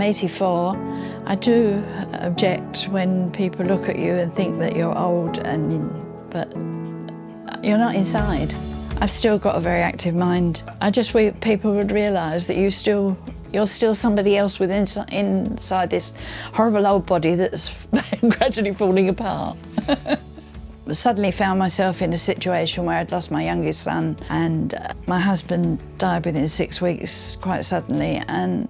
I'm 84. I do object when people look at you and think that you're old, and but you're not inside. I've still got a very active mind. I just wish people would realise that you still you're still somebody else within inside this horrible old body that's gradually falling apart. Suddenly found myself in a situation where I'd lost my youngest son and uh, my husband died within six weeks quite suddenly and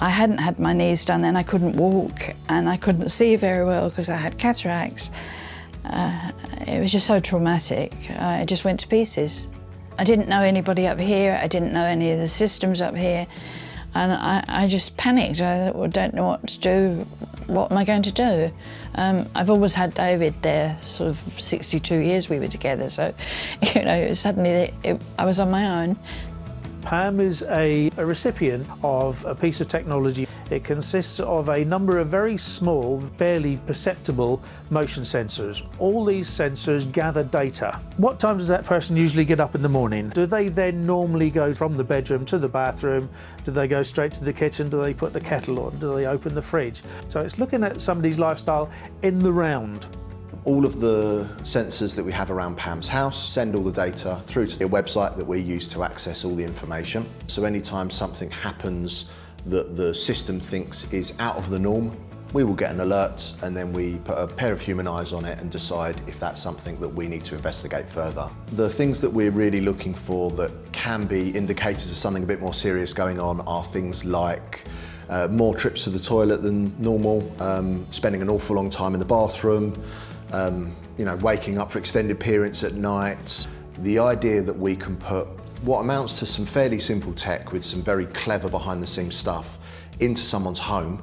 I hadn't had my knees done then, I couldn't walk and I couldn't see very well because I had cataracts. Uh, it was just so traumatic. I just went to pieces. I didn't know anybody up here, I didn't know any of the systems up here, and I, I just panicked. I well, don't know what to do. What am I going to do? Um, I've always had David there, sort of 62 years we were together, so, you know, suddenly it, it, I was on my own. PAM is a, a, recipient of a piece of technology. It consists of a number of very small, barely perceptible motion sensors. All these sensors gather data. What time does that person usually get up in the morning? Do they then normally go from the bedroom to the bathroom? Do they go straight to the kitchen? Do they put the kettle on? Do they open the fridge? So it's looking at somebody's lifestyle in the round. All of the sensors that we have around Pam's house send all the data through to the website that we use to access all the information. So anytime something happens that the system thinks is out of the norm, we will get an alert and then we put a pair of human eyes on it and decide if that's something that we need to investigate further. The things that we're really looking for that can be indicators of something a bit more serious going on are things like uh, more trips to the toilet than normal, um, spending an awful long time in the bathroom, um, you know, waking up for extended periods at night. The idea that we can put what amounts to some fairly simple tech with some very clever behind the scenes stuff into someone's home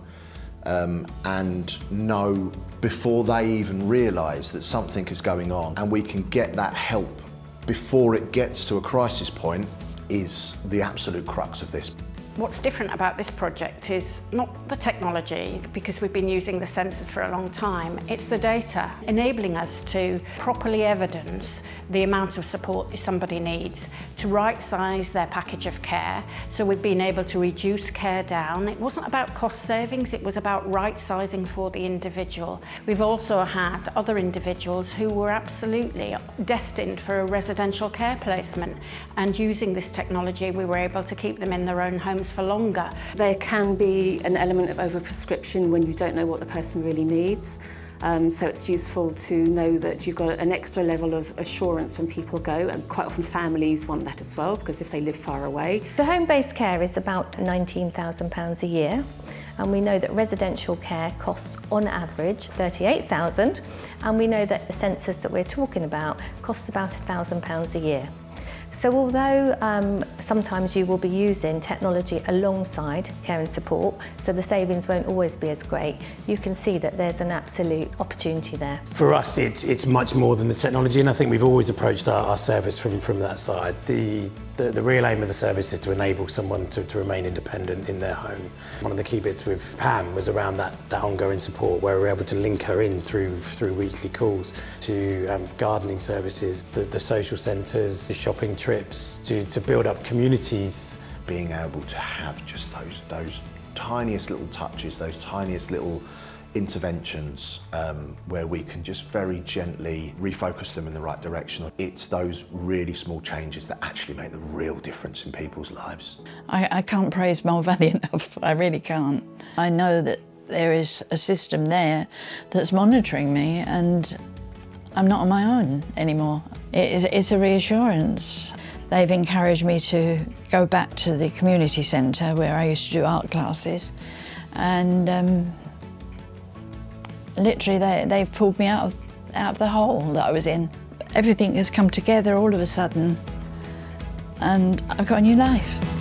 um, and know before they even realise that something is going on and we can get that help before it gets to a crisis point is the absolute crux of this. What's different about this project is not the technology, because we've been using the sensors for a long time, it's the data, enabling us to properly evidence the amount of support somebody needs, to right-size their package of care. So we've been able to reduce care down. It wasn't about cost savings, it was about right-sizing for the individual. We've also had other individuals who were absolutely destined for a residential care placement, and using this technology we were able to keep them in their own for longer. There can be an element of overprescription when you don't know what the person really needs. Um, so it's useful to know that you've got an extra level of assurance when people go and quite often families want that as well because if they live far away. The home-based care is about £19,000 a year and we know that residential care costs on average 38,000 and we know that the sensors that we're talking about costs about £1,000 a year. So although um, sometimes you will be using technology alongside care and support, so the savings won't always be as great, you can see that there's an absolute opportunity there. For us, it's, it's much more than the technology, and I think we've always approached our, our service from, from that side. The, the, the real aim of the service is to enable someone to, to remain independent in their home. One of the key bits with Pam was around that, that ongoing support where we're able to link her in through, through weekly calls to um, gardening services, the, the social centres, the shopping trips, to, to build up communities. Being able to have just those, those tiniest little touches, those tiniest little interventions um, where we can just very gently refocus them in the right direction. It's those really small changes that actually make the real difference in people's lives. I, I can't praise Mole Valley enough, I really can't. I know that there is a system there that's monitoring me and I'm not on my own anymore. It is, it's a reassurance. They've encouraged me to go back to the community centre where I used to do art classes and um, literally they, they've pulled me out of, out of the hole that I was in. Everything has come together all of a sudden and I've got a new life.